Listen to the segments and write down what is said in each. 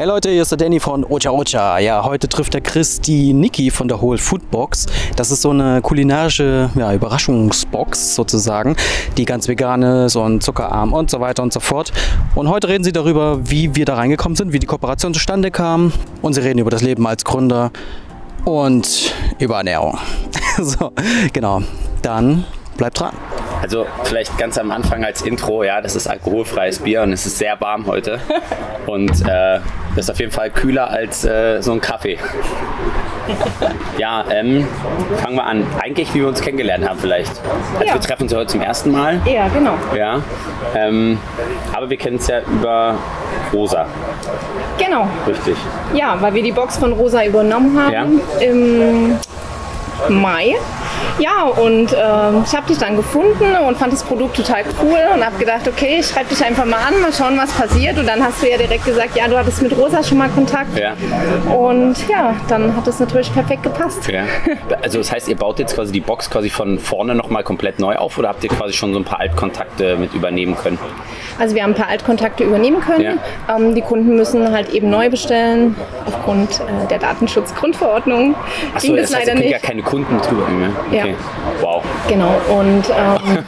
Hey Leute, hier ist der Danny von Ocha Ocha. Ja, heute trifft der Chris die Niki von der Whole Food Box. Das ist so eine kulinarische ja, Überraschungsbox sozusagen, die ganz vegan ist und zuckerarm und so weiter und so fort. Und heute reden sie darüber, wie wir da reingekommen sind, wie die Kooperation zustande kam. Und sie reden über das Leben als Gründer und über Ernährung. so, genau. Dann bleibt dran. Also vielleicht ganz am Anfang als Intro, ja, das ist alkoholfreies Bier und es ist sehr warm heute. Und äh, das ist auf jeden Fall kühler als äh, so ein Kaffee. Ja, ähm, fangen wir an. Eigentlich, wie wir uns kennengelernt haben vielleicht. Also Ja. wir treffen uns heute zum ersten Mal. Ja, genau. Ja. Ähm, aber wir kennen es ja über Rosa, Genau. richtig. Ja, weil wir die Box von Rosa übernommen haben im Mai. Ja, und ähm, ich habe dich dann gefunden und fand das Produkt total cool und habe gedacht, okay, ich schreibe dich einfach mal an, mal schauen, was passiert. Und dann hast du ja direkt gesagt, ja, du hattest mit Rosa schon mal Kontakt. Ja. Und ja, dann hat es natürlich perfekt gepasst. ja. Also das heißt, ihr baut jetzt quasi die Box quasi von vorne nochmal komplett neu auf oder habt ihr quasi schon so ein paar Altkontakte mit übernehmen können? Also wir haben ein paar Altkontakte übernehmen können. Ähm, die Kunden müssen halt eben neu bestellen. Aufgrund äh, der Datenschutzgrundverordnung Achso, ging das heißt, ihr könnt nicht. ja keine Kunden drüber nehmen. Ja. Okay. Wow. Genau, und ähm,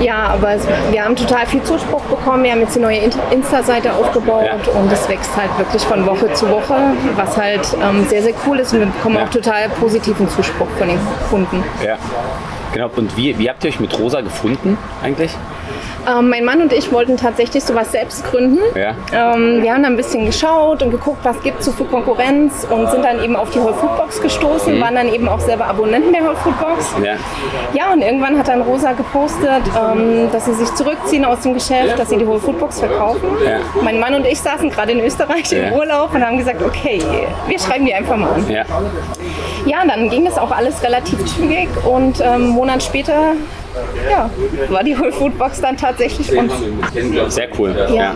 ja, aber es, wir haben total viel Zuspruch bekommen. Wir haben jetzt die neue In- Insta-Seite aufgebaut Ja. und es wächst halt wirklich von Woche zu Woche, was halt ähm, sehr, sehr cool ist und wir bekommen Ja. auch total positiven Zuspruch von den Kunden. Ja. Genau. Und wie, wie habt ihr euch mit Rosa gefunden eigentlich? Ähm, mein Mann und ich wollten tatsächlich sowas selbst gründen. Ja. Ähm, wir haben dann ein bisschen geschaut und geguckt, was gibt es so für Konkurrenz und sind dann eben auf die Whole Food Box gestoßen, waren dann eben auch selber Abonnenten der Whole Food Box. Mhm. Ja. Ja, und irgendwann hat dann Rosa gepostet, ähm, dass sie sich zurückziehen aus dem Geschäft, dass sie die Whole Food Box verkaufen. Ja. Mein Mann und ich saßen gerade in Österreich Ja. im Urlaub und haben gesagt, okay, wir schreiben die einfach mal an. Ja. Ja, dann ging das auch alles relativ zügig und ähm, einen Monat später ja, war die Whole Food Box dann tatsächlich uns. Sehr cool. Ja.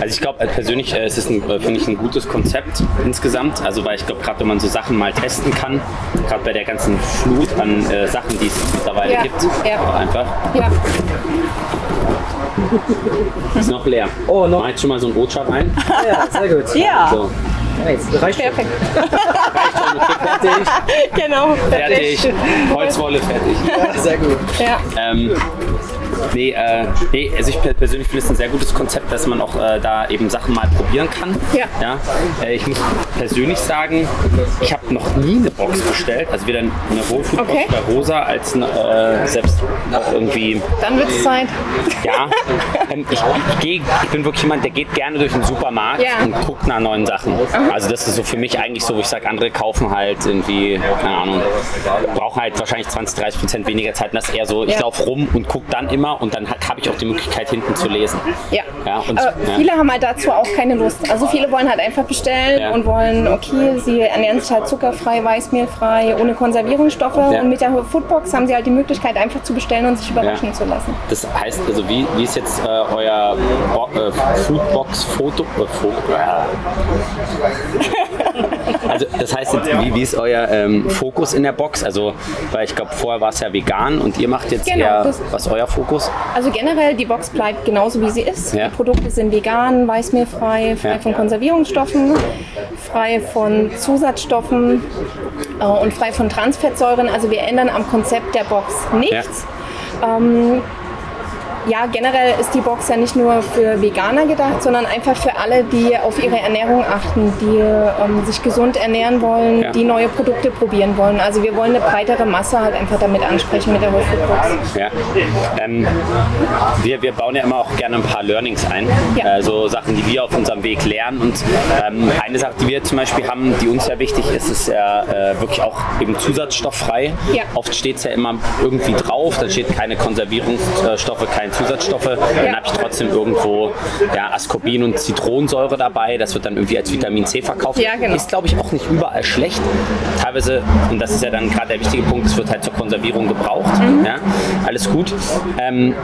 Also ich glaube persönlich, äh, es ist ein, äh, finde ich ein gutes Konzept insgesamt. Also weil ich glaube, gerade wenn man so Sachen mal testen kann, gerade bei der ganzen Flut an äh, Sachen, die es mittlerweile Ja. gibt, Ja. auch einfach. Ja, Ist noch leer. Oh, noch. Mach jetzt schon mal so ein Ocha rein. Ja, sehr gut. ja. So, Nice. Reicht schon. perfekt. fertig, Genau, fertig. Holzwolle fertig. Sehr gut. Ja. Ähm, nee, äh, nee, also ich per- persönlich finde es ein sehr gutes Konzept, dass man auch äh, da eben Sachen mal probieren kann. Ja. ja? Äh, ich muss persönlich sagen, ich habe noch nie eine Box bestellt, also weder eine Food Okay. Box bei Rosa als eine, äh, selbst auch irgendwie, Dann wird es Zeit. ja. Ähm, ich, ich, geh, ich bin wirklich jemand, der geht gerne durch den Supermarkt Ja. und guckt nach neuen Sachen. Also das ist so für mich eigentlich so, wo ich sage, andere kaufen halt irgendwie, keine Ahnung, brauchen halt wahrscheinlich 20, 30 Prozent weniger Zeit. Und das ist eher so, ich Ja. laufe rum und gucke dann immer und dann habe ich auch die Möglichkeit, hinten zu lesen. Ja. Ja, und- ja. viele haben halt dazu auch keine Lust. Also viele wollen halt einfach bestellen Ja. und wollen, okay, sie ernähren sich halt zuckerfrei, weißmehlfrei, ohne Konservierungsstoffe. Und mit der Foodbox haben sie halt die Möglichkeit, einfach zu bestellen und sich überraschen zu lassen. Das heißt, also wie, wie ist jetzt äh, euer Bo äh, Foodbox-Foto? Also das heißt jetzt, wie, wie ist euer ähm, Fokus in der Box? Also, weil ich glaube, vorher war es ja vegan und ihr macht jetzt Genau, eher, was ist euer Fokus? Also generell, die Box bleibt genauso wie sie ist. Ja. Die Produkte sind vegan, weißmehlfrei, frei Ja. von Konservierungsstoffen, frei von Zusatzstoffen äh, und frei von Transfettsäuren. Also wir ändern am Konzept der Box nichts. Ähm, ja, generell ist die Box ja nicht nur für Veganer gedacht, sondern einfach für alle, die auf ihre Ernährung achten, die ähm, sich gesund ernähren wollen, Ja. die neue Produkte probieren wollen. Also wir wollen eine breitere Masse halt einfach damit ansprechen mit der Whole Food Box. Ja. Ähm, wir, wir bauen ja immer auch gerne ein paar Learnings ein. Ja. Äh, so Sachen, die wir auf unserem Weg lernen. Und ähm, eine Sache, die wir zum Beispiel haben, die uns ja wichtig ist, ist ja äh, wirklich auch eben zusatzstofffrei. Ja. Oft steht es ja immer irgendwie drauf, da steht keine Konservierungsstoffe, keine Zusatzstoffe. Dann habe ich trotzdem irgendwo ja, Ascorbin und Zitronensäure dabei. Das wird dann irgendwie als Vitamin C verkauft. Ja, genau. Ist, glaube ich, auch nicht überall schlecht. Teilweise, und das ist ja dann gerade der wichtige Punkt, es wird halt zur Konservierung gebraucht. Mhm. Ja, alles gut. Ähm,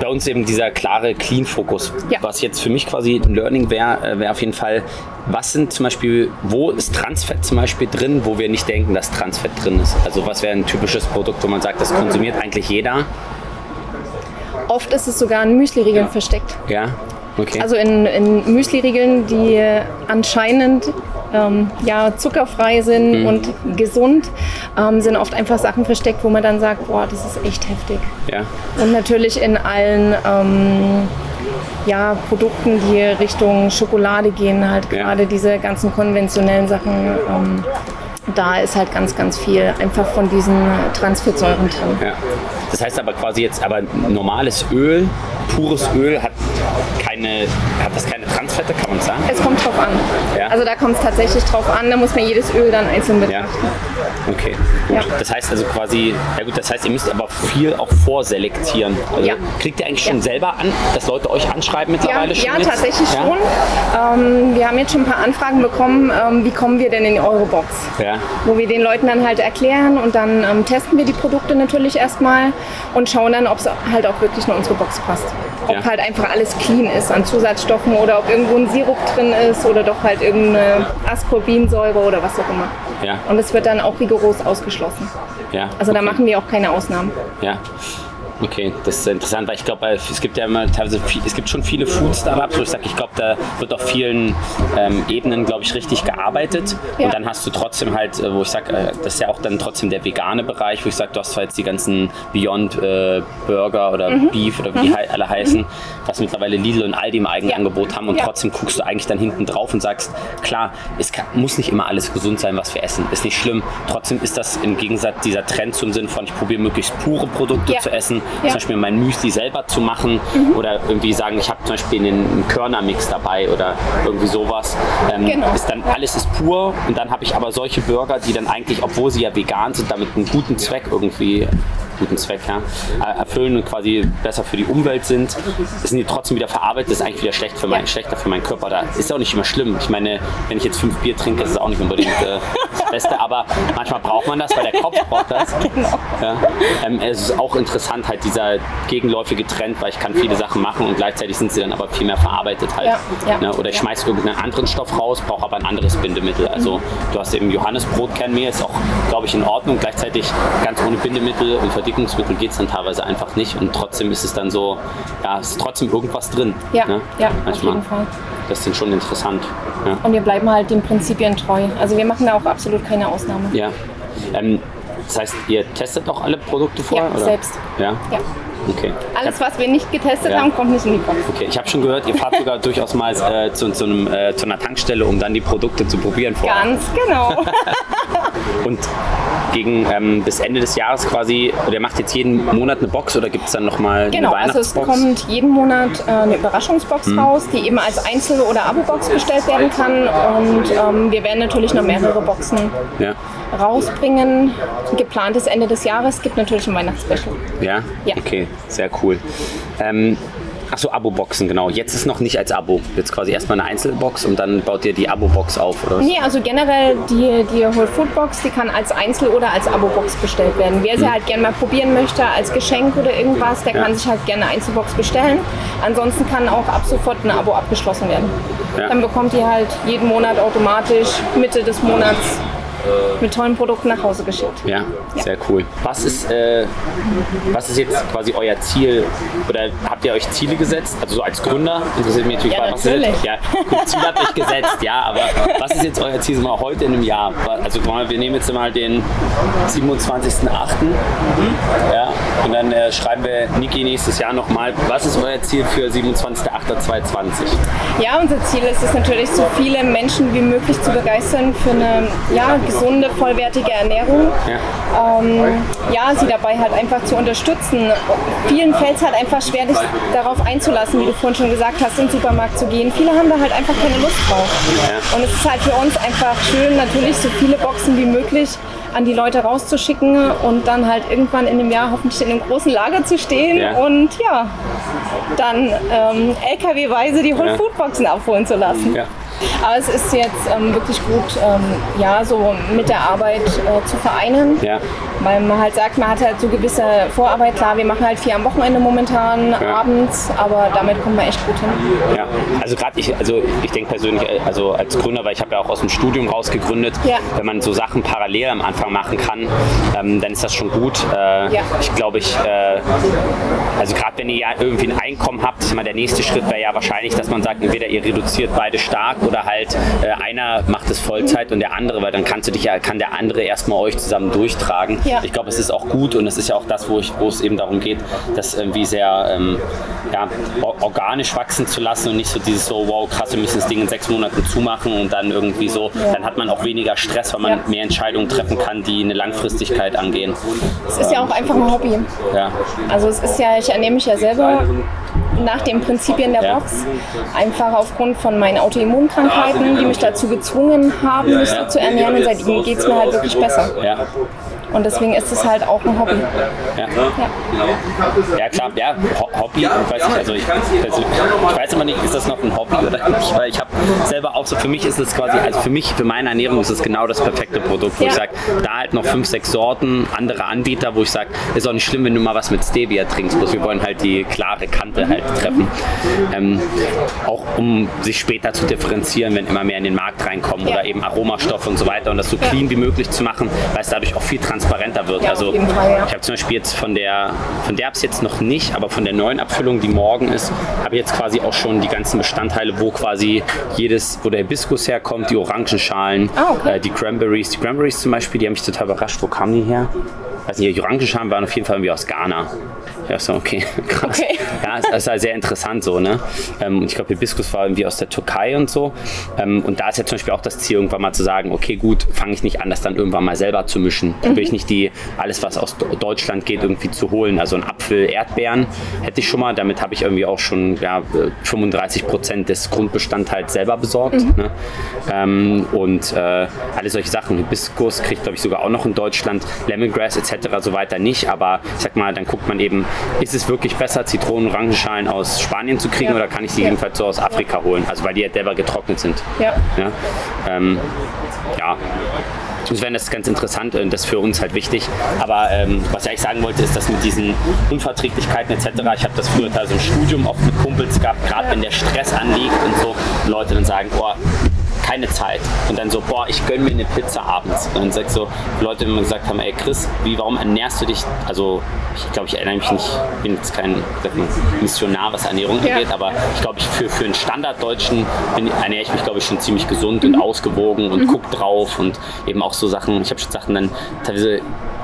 bei uns eben dieser klare Clean-Fokus. Ja. Was jetzt für mich quasi ein Learning wäre, äh, wäre auf jeden Fall, was sind zum Beispiel, wo ist Transfett zum Beispiel drin, wo wir nicht denken, dass Transfett drin ist? Also was wäre ein typisches Produkt, wo man sagt, das konsumiert eigentlich jeder? Oft ist es sogar in Müsli-Riegeln versteckt. Ja. Okay. Also in, in Müsli-Riegeln, die anscheinend ähm, ja, zuckerfrei sind Mhm. und gesund, ähm, sind oft einfach Sachen versteckt, wo man dann sagt, boah, das ist echt heftig. Ja. Und natürlich in allen ähm, ja, Produkten, die Richtung Schokolade gehen, halt Ja. gerade diese ganzen konventionellen Sachen. Ähm, da ist halt ganz, ganz viel einfach von diesen Transfettsäuren drin. Ja. Das heißt aber quasi jetzt, aber normales Öl, pures Öl hat keine, hat das keine Transfette, kann man sagen? Es kommt drauf an. Ja. Also da kommt es tatsächlich drauf an, da muss man jedes Öl dann einzeln Ja. betrachten. Okay. Gut. Ja. Das heißt also quasi, ja gut, das heißt, ihr müsst aber viel auch vorselektieren. Also Ja. kriegt ihr eigentlich Ja. schon selber an, dass Leute euch anschreiben mittlerweile Ja, schon? ja jetzt? tatsächlich Ja? schon. Ähm, wir haben jetzt schon ein paar Anfragen bekommen, ähm, wie kommen wir denn in die Eurobox? Ja. Wo wir den Leuten dann halt erklären und dann ähm, testen wir die Produkte natürlich erstmal und schauen dann, ob es halt auch wirklich in unsere Box passt. Ob Ja. halt einfach alles clean ist an Zusatzstoffen oder ob irgendwo ein Sirup drin ist oder doch halt irgendeine Ascorbinsäure oder was auch immer. Ja. Und es wird dann auch rigoros ausgeschlossen. Ja. Also da okay. machen wir auch keine Ausnahmen. Ja. Okay, das ist interessant, weil ich glaube, es gibt ja immer teilweise, viel, es gibt schon viele Food-Startups, wo ich sage, ich glaube, da wird auf vielen ähm, Ebenen, glaube ich, richtig gearbeitet. Ja. Und dann hast du trotzdem halt, äh, wo ich sage, äh, das ist ja auch dann trotzdem der vegane Bereich, wo ich sage, du hast zwar jetzt die ganzen Beyond äh, Burger oder Mhm. Beef oder wie die hei- alle heißen, was mittlerweile Lidl und Aldi im Eigenangebot haben und Ja. trotzdem guckst du eigentlich dann hinten drauf und sagst, klar, es kann, muss nicht immer alles gesund sein, was wir essen, ist nicht schlimm. Trotzdem ist das im Gegensatz dieser Trend zum Sinn von, ich probiere möglichst pure Produkte Ja. zu essen, Ja. zum Beispiel mein Müsli selber zu machen oder irgendwie sagen, ich habe zum Beispiel einen, Körnermix dabei oder irgendwie sowas. Ähm, Genau. Ist dann alles ist pur und dann habe ich aber solche Burger, die dann eigentlich, obwohl sie ja vegan sind, damit einen guten Zweck irgendwie guten Zweck ja, äh, erfüllen und quasi besser für die Umwelt sind, sind die trotzdem wieder verarbeitet, das ist eigentlich wieder schlecht für mein, Ja. schlechter für meinen Körper. Da ist auch nicht immer schlimm. Ich meine, wenn ich jetzt fünf Bier trinke, ist es auch nicht unbedingt äh, Beste, aber manchmal braucht man das, weil der Kopf braucht das. Genau. Ja. Ähm, es ist auch interessant, halt dieser gegenläufige Trend, weil ich kann viele Sachen machen und gleichzeitig sind sie dann aber viel mehr verarbeitet halt. Ja. Ne? Oder ich Ja. schmeiß irgendeinen anderen Stoff raus, brauche aber ein anderes Bindemittel. Also du hast eben Johannesbrot Kernmehl, ist auch, glaube ich, in Ordnung. Gleichzeitig ganz ohne Bindemittel und Verdickungsmittel geht es dann teilweise einfach nicht und trotzdem ist es dann so, ja, es ist trotzdem irgendwas drin. Ja, ne? ja, auf Manchmal. jeden Fall. Das ist dann schon interessant. Ja. Und wir bleiben halt den Prinzipien treu. Also wir machen da auch absolut keine Ausnahme. ja. Ähm, das heißt, ihr testet auch alle Produkte vorher? Ja, oder? selbst. Ja? Ja. Okay. Alles, was wir nicht getestet Ja. haben, kommt nicht in die Box. Okay, ich habe schon gehört, ihr fahrt sogar durchaus mal äh, zu, zu, einem, äh, zu einer Tankstelle, um dann die Produkte zu probieren vorher. Ganz genau. Und gegen ähm, bis Ende des Jahres quasi, oder macht jetzt jeden Monat eine Box oder gibt es dann nochmal Genau, eine also es Weihnachtsbox? kommt jeden Monat äh, eine Überraschungsbox Hm. raus, die eben als Einzel- oder Abo-Box bestellt werden kann. Und ähm, wir werden natürlich noch mehrere Boxen ja. rausbringen. Geplant ist Ende des Jahres, gibt natürlich ein Weihnachtsspecial. ja? Ja. Okay, sehr cool. Ähm, Achso, Abo-Boxen, genau. Jetzt ist noch nicht als Abo. Jetzt quasi erstmal eine Einzelbox und dann baut ihr die Abo-Box auf, oder? Nee, also generell die, die Whole Food Box, die kann als Einzel- oder als Abo-Box bestellt werden. Wer sie halt gerne mal probieren möchte als Geschenk oder irgendwas, der. Ja. kann sich halt gerne eine Einzelbox bestellen. Ansonsten kann auch ab sofort ein Abo abgeschlossen werden. Ja. Dann bekommt ihr halt jeden Monat automatisch Mitte des Monats mit tollen Produkten nach Hause geschickt. Ja, sehr cool. Was ist, äh, was ist jetzt quasi euer Ziel? Oder habt ihr euch Ziele gesetzt? Also so als Gründer interessiert mich natürlich, Ja, was ist natürlich. ja, gut, Ziel habt ihr euch gesetzt, ja, aber was ist jetzt euer Ziel mal heute in einem Jahr? Also wir nehmen jetzt mal den 27.08. Ja, und dann äh, schreiben wir Niki nächstes Jahr nochmal, was ist euer Ziel für 27.08.2020? Ja, unser Ziel ist es natürlich, so viele Menschen wie möglich zu begeistern für eine ja, gesunde, vollwertige Ernährung. Ja. Ähm, ja, sie dabei halt einfach zu unterstützen. Vielen fällt es halt einfach schwer, sich darauf einzulassen, wie du vorhin schon gesagt hast, in den Supermarkt zu gehen. Viele haben da halt einfach keine Lust drauf. Und es ist halt für uns einfach schön, natürlich so viele Boxen wie möglich an die Leute rauszuschicken und dann halt irgendwann in dem Jahr hoffentlich in einem großen Lager zu stehen Ja. und ja, dann ähm, LKW-weise die Whole Ja. Food Boxen abholen zu lassen. Ja. Aber es ist jetzt ähm, wirklich gut, ähm, ja, so mit der Arbeit äh, zu vereinen. Ja. Weil man halt sagt, man hat halt so gewisse Vorarbeit. Klar, wir machen halt viel am Wochenende momentan, abends, aber damit kommen wir echt gut hin. Ja, also gerade ich, also ich denke persönlich, äh, also als Gründer, weil ich habe ja auch aus dem Studium raus gegründet, Ja. wenn man so Sachen parallel am Anfang machen kann, ähm, dann ist das schon gut. Äh, Ja. Ich glaube, ich, äh, also gerade wenn ihr ja irgendwie ein Einkommen habt, ist mal der nächste Schritt wäre ja wahrscheinlich, dass man sagt, entweder ihr reduziert beide stark oder halt äh, einer macht es Vollzeit und der andere, weil dann kannst du dich ja, kann der andere erstmal euch zusammen durchtragen. Ja. Ich glaube, es ist auch gut und es ist ja auch das, wo, ich, wo es eben darum geht, das irgendwie sehr ähm, ja, or- organisch wachsen zu lassen und nicht so dieses so, wow, krass, wir müssen das Ding in sechs Monaten zumachen und dann irgendwie so, dann hat man auch weniger Stress, weil man Ja. mehr Entscheidungen treffen kann, die eine Langfristigkeit angehen. Es ist ja auch einfach ein Hobby. Ja, Also es ist ja, ich ernehme mich ja selber nach den Prinzipien der. Box. Einfach aufgrund von meinen Autoimmunkrankheiten, die mich dazu gezwungen haben, mich so zu ernähren. Und seitdem geht es mir halt wirklich besser. Ja, Und deswegen ist es halt auch ein Hobby. ja. Ja klar, ja, Ho Hobby, weiß ich, also ich, persönlich- ich weiß immer nicht, ist das noch ein Hobby oder nicht, weil ich habe selber auch so, für mich ist es quasi, also für mich, für meine Ernährung ist es genau das perfekte Produkt, wo ich Ja. sage, da halt noch fünf, sechs Sorten, andere Anbieter, wo ich sage, ist auch nicht schlimm, wenn du mal was mit Stevia trinkst, bloß wir wollen halt die klare Kante halt treffen. Ähm, auch um sich später zu differenzieren, wenn immer mehr in den Markt reinkommen Ja. oder eben Aromastoffe und so weiter und das so clean wie möglich zu machen, weil es dadurch auch viel transparenter wird. Ja, also Fall, ja. ich habe zum Beispiel jetzt von der, von der habe es jetzt noch nicht, aber von der neuen Abfüllung, die morgen ist, habe ich jetzt quasi auch schon die ganzen Bestandteile, wo quasi jedes, wo der Hibiskus herkommt, die Orangenschalen, Ah, okay. äh, die Cranberries. Die Cranberries zum Beispiel, die haben mich total überrascht. Wo kamen die her? Weiß nicht, die Orangenschalen waren auf jeden Fall irgendwie aus Ghana. Ja, so, okay, krass. Okay. Ja, es ist halt sehr interessant so, ne? Ähm, Und ich glaube, Hibiskus war irgendwie aus der Türkei und so. Ähm, Und da ist ja zum Beispiel auch das Ziel, irgendwann mal zu sagen, okay, gut, fange ich nicht an, das dann irgendwann mal selber zu mischen. Probiere ich nicht die, alles, was aus Deutschland geht, irgendwie zu holen. Also ein Apfel, Erdbeeren hätte ich schon mal. Damit habe ich irgendwie auch schon ja, äh, 35 Prozent des Grundbestandteils selber besorgt. Ne? Ähm, und äh, alle solche Sachen. Hibiskus kriegt, glaube ich, sogar auch noch in Deutschland. Lemongrass etc. so weiter nicht. Aber ich sag mal, dann guckt man eben, ist es wirklich besser, Zitronen, Orangenschalen aus Spanien zu kriegen Ja. oder kann ich die Ja. jedenfalls so aus Afrika holen? Also weil die halt selber getrocknet sind. Ja. Ja. Ähm, ja. Insofern ist das ganz interessant und das ist für uns halt wichtig. Aber ähm, was ich eigentlich sagen wollte, ist, dass mit diesen Unverträglichkeiten etc., ich habe das früher teilweise im Studium oft mit Kumpels gehabt, gerade wenn der Stress anliegt und so, Leute dann sagen, boah, keine Zeit. Und dann so, boah, ich gönn mir eine Pizza abends. Und dann sagst so, Leute immer gesagt haben, ey Chris, wie, warum ernährst du dich, also ich glaube, ich erinnere mich nicht, ich bin jetzt kein Missionar, was Ernährung Ja. angeht, aber ich glaube, ich für, für einen Standarddeutschen bin, ernähre ich mich, glaube ich, schon ziemlich gesund und ausgewogen und guck drauf und eben auch so Sachen, ich habe schon Sachen dann teilweise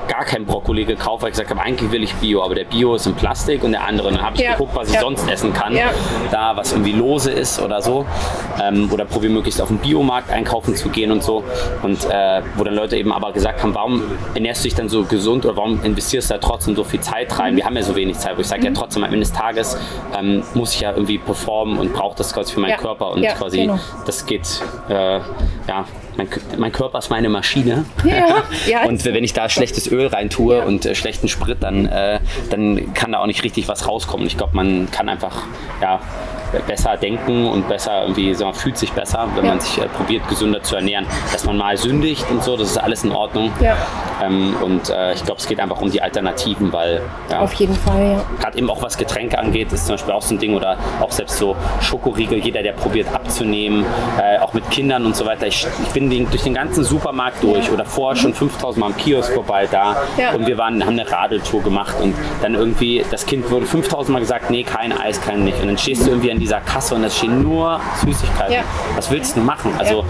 gar kein Brokkoli gekauft, weil ich gesagt habe, eigentlich will ich Bio, aber der Bio ist in Plastik und der andere, und dann habe ich Ja. geguckt, was ich Ja. sonst essen kann, Ja. da was irgendwie lose ist oder so ähm, oder probiere möglichst auf dem Biomarkt einkaufen zu gehen und so und äh, wo dann Leute eben aber gesagt haben, warum ernährst du dich dann so gesund oder warum investierst du da trotzdem so viel Zeit rein? Wir haben ja so wenig Zeit, wo ich sage ja trotzdem am Ende des Tages ähm, muss ich ja irgendwie performen und brauche das quasi für meinen. Körper und quasi genau. das geht äh, ja mein, mein Körper ist meine Maschine. Ja, ja. und wenn ich da schlechtes Öl rein tue Ja. und äh, schlechten Sprit, dann, äh, dann kann da auch nicht richtig was rauskommen. Ich glaube, man kann einfach ja, besser denken und besser irgendwie, so, man fühlt sich besser, wenn Ja. man sich äh, probiert, gesünder zu ernähren. Dass man mal sündigt und so, das ist alles in Ordnung. Ja. Ähm, und äh, ich glaube, es geht einfach um die Alternativen, weil ja, Auf jeden Fall, ja. gerade eben auch was Getränke angeht, ist zum Beispiel auch so ein Ding oder auch selbst so Schokoriegel, jeder, der probiert abzunehmen, äh, auch mit Kindern und so weiter. Ich, ich bin den, durch den ganzen Supermarkt durch oder vorher schon 5000 Mal am Kiosk vorbei da Ja. und wir waren, haben eine Radeltour gemacht und dann irgendwie, das Kind wurde 5000 Mal gesagt, nee, kein Eis, kein nicht. Und dann stehst du irgendwie an dieser Kasse und da stehen nur Süßigkeiten. Ja. Was willst du machen? Also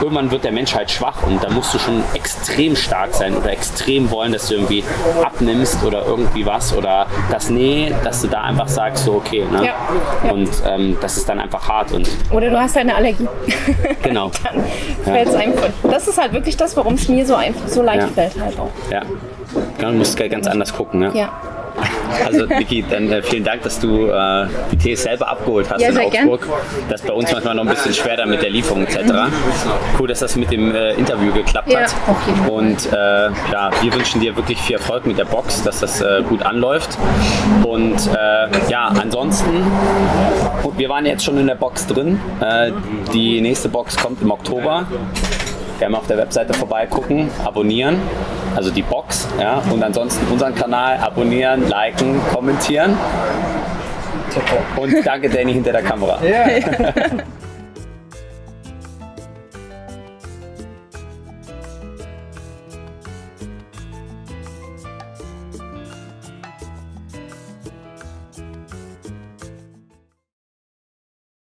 irgendwann wird der Mensch halt schwach und da musst du schon extrem stark sein oder extrem wollen, dass du irgendwie abnimmst oder irgendwie was oder das nee, dass du da einfach sagst, so okay, ne? Ja, ja. Und ähm, das ist dann einfach hart und Oder du hast eine Allergie. genau, Fällt es einfach. Das ist halt wirklich das, warum es mir so einfach so leicht Ja. fällt halt auch. ja. Genau, du musst ganz anders gucken, ne? Ja. Also Niki, dann äh, vielen Dank, dass du äh, die Tees selber abgeholt hast Ja, in sehr gern. Augsburg. Das ist bei uns manchmal noch ein bisschen schwer dann mit der Lieferung etc. Cool, dass das mit dem äh, Interview geklappt Ja, hat. Und äh, ja, wir wünschen dir wirklich viel Erfolg mit der Box, dass das äh, gut anläuft. Und äh, ja, ansonsten, wir waren jetzt schon in der Box drin. Die nächste Box kommt im Oktober. Gerne auf der Webseite vorbeigucken, abonnieren, also die Box, ja, und ansonsten unseren Kanal abonnieren, liken, kommentieren. Und danke Danny hinter der Kamera. Ja.